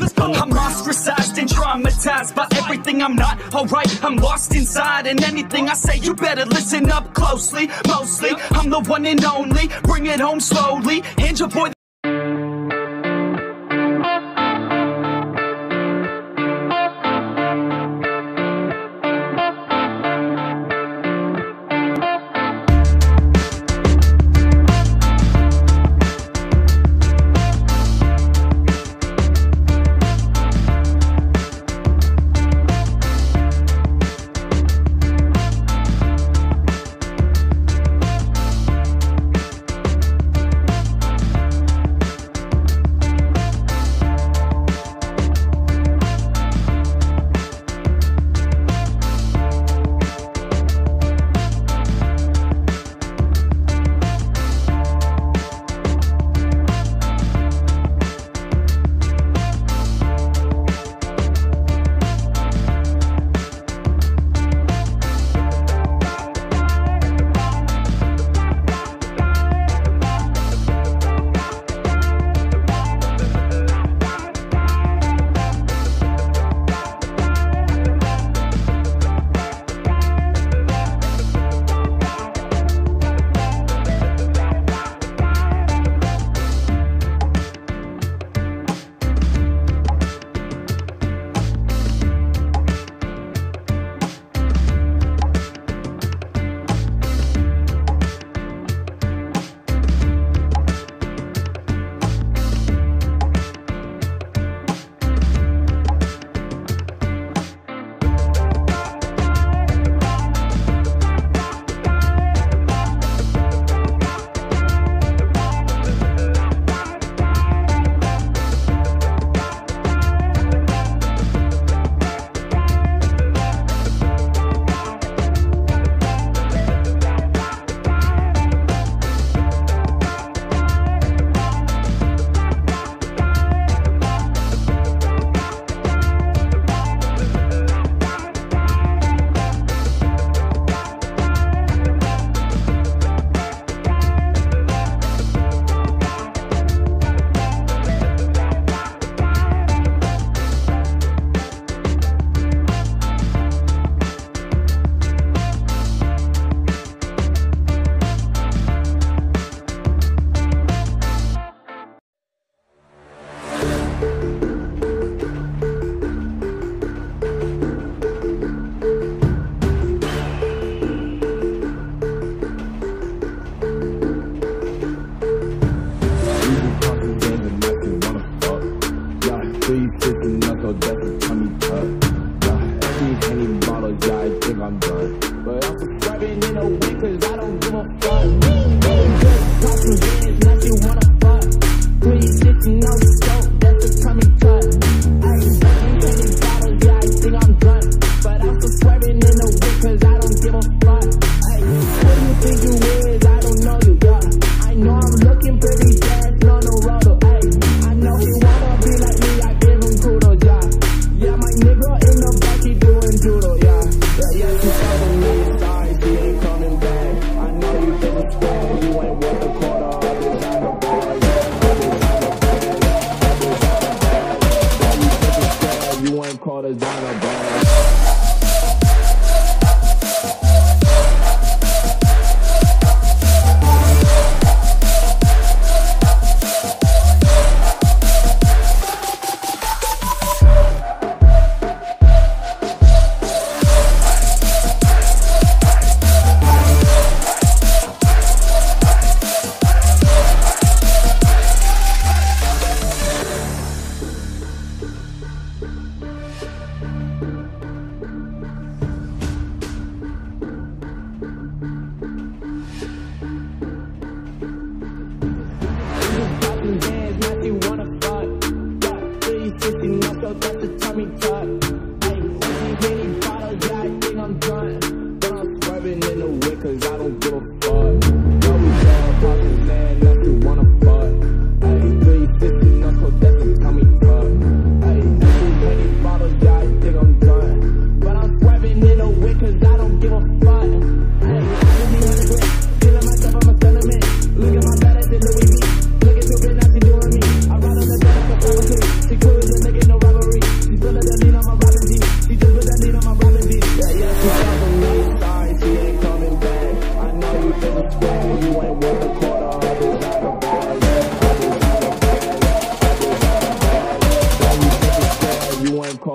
I'm ostracized and traumatized by everything I'm not alright. I'm lost inside, and anything I say, you better listen up closely. Mostly, I'm the one and only. Bring it home slowly. And your boy. Look at your bitch, now she doing me. I ride on the back of the She cool as a nigga,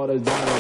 Model Donald.